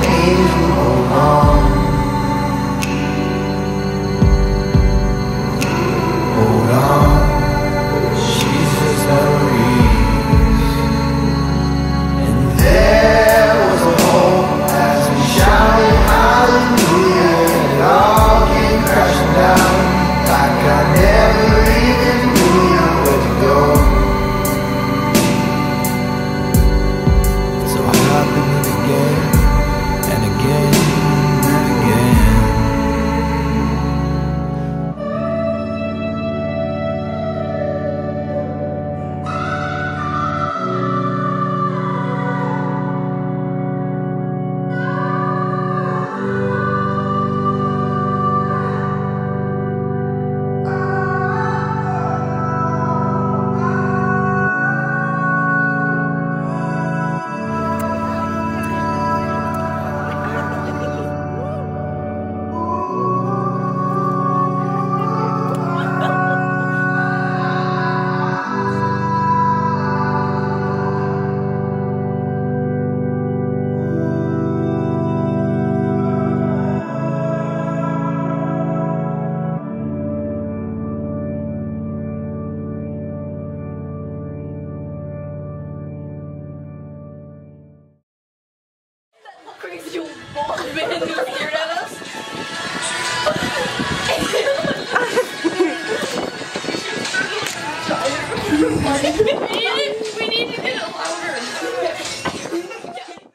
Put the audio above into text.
gave you over. Because you bald man who stared at us.